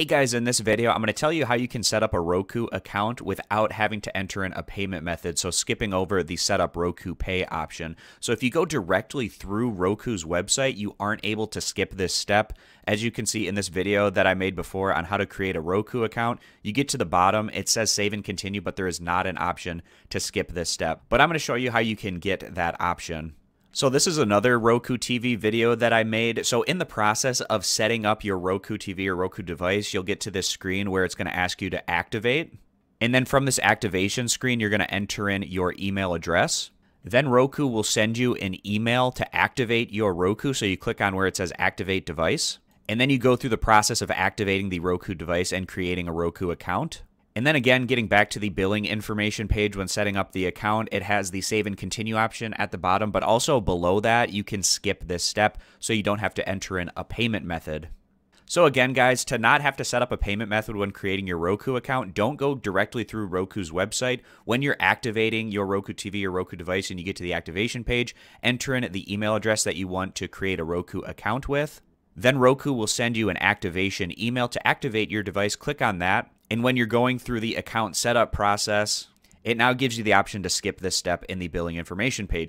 Hey guys, in this video, I'm going to tell you how you can set up a Roku account without having to enter in a payment method, so skipping over the setup Roku Pay option. So if you go directly through Roku's website, you aren't able to skip this step. As you can see in this video that I made before on how to create a Roku account, you get to the bottom, it says save and continue, but there is not an option to skip this step. But I'm going to show you how you can get that option. So this is another Roku TV video that I made. So in the process of setting up your Roku TV or Roku device, you'll get to this screen where it's going to ask you to activate. And then from this activation screen, you're going to enter in your email address. Then Roku will send you an email to activate your Roku. So you click on where it says activate device. And then you go through the process of activating the Roku device and creating a Roku account. And then again, getting back to the billing information page when setting up the account, it has the save and continue option at the bottom, but also below that, you can skip this step so you don't have to enter in a payment method. So again, guys, to not have to set up a payment method when creating your Roku account, don't go directly through Roku's website. When you're activating your Roku TV or Roku device and you get to the activation page, enter in the email address that you want to create a Roku account with. Then Roku will send you an activation email to activate your device. Click on that. And when you're going through the account setup process, it now gives you the option to skip this step in the billing information page.